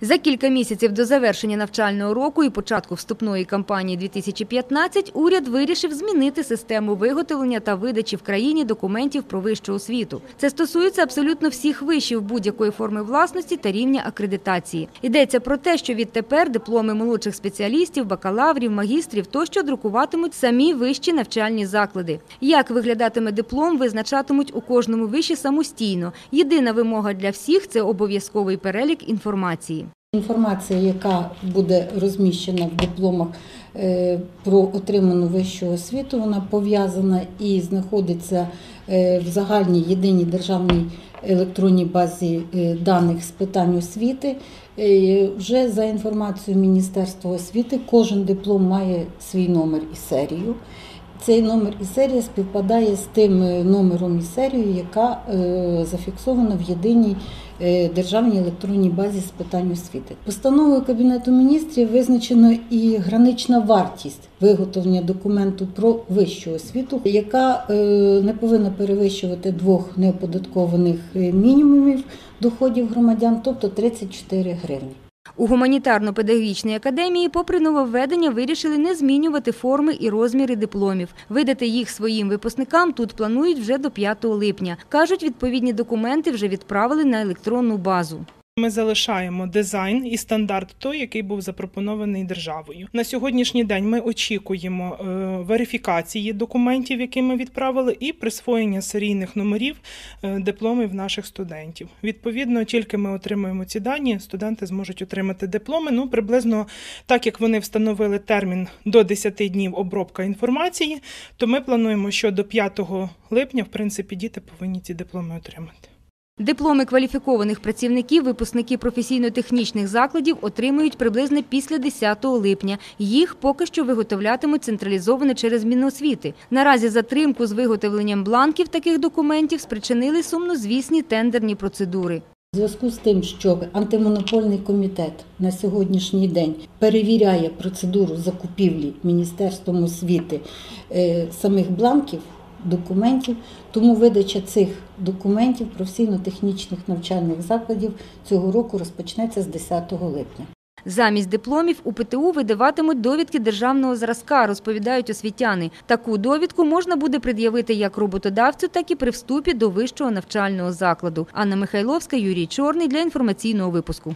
За кілька місяців до завершення навчального року і початку вступної кампанії 2015 уряд вирішив змінити систему виготовлення та видачі в країні документів про вищу освіту. Це стосується абсолютно всіх вишів будь-якої форми власності та рівня акредитації. Йдеться про те, що відтепер дипломи молодших спеціалістів, бакалаврів, магістрів тощо друкуватимуть самі вищі навчальні заклади. Як виглядатиме диплом, визначатимуть у кожному виші самостійно. Єдина вимога для всіх це обов'язковий перелік інформації. Інформація, яка буде розміщена в дипломах е, про отриману вищу освіту, вона пов'язана і знаходиться е, в загальній єдиній державній електронній базі е, даних з питань освіти. Вже за інформацією Міністерства освіти, кожен диплом має свій номер і серію. Цей номер і серія співпадає з тим е, номером і серією, яка е, зафіксована в єдиній е, державній електронній базі з питань освіти. Постановою Кабінету міністрів визначено і гранична вартість виготовлення документу про вищу освіту, яка не повинна перевищувати двох неоподаткованих мінімумів доходів громадян, тобто 34 гривні. У гуманітарно-педагогічній академії, попри нововведення, вирішили не змінювати форми і розміри дипломів. Видати їх своїм випускникам тут планують вже до 5 липня. Кажуть, відповідні документи вже відправили на електронну базу. Ми залишаємо дизайн і стандарт той, який був запропонований державою. На сьогоднішній день ми очікуємо е, верифікації документів, які ми відправили, і присвоєння серійних номерів е, дипломів наших студентів. Відповідно, тільки ми отримуємо ці дані, студенти зможуть отримати дипломи. Ну приблизно так як вони встановили термін до 10 днів обробка інформації, то ми плануємо, що до 5 липня, в принципі, діти повинні ці дипломи отримати. Дипломи кваліфікованих працівників випускники професійно-технічних закладів отримують приблизно після 10 липня. Їх поки що виготовлятимуть централізовано через Міносвіти. Наразі затримку з виготовленням бланків таких документів спричинили сумнозвісні тендерні процедури. У зв'язку з тим, що антимонопольний комітет на сьогоднішній день перевіряє процедуру закупівлі Міністерством освіти е, самих бланків, документів, тому видача цих документів професійно-технічних навчальних закладів цього року розпочнеться з 10 липня. Замість дипломів у ПТУ видаватимуть довідки державного зразка, розповідають освітяни. Таку довідку можна буде пред'явити як роботодавцю, так і при вступі до вищого навчального закладу. Анна Михайловська, Юрій Чорний для інформаційного випуску.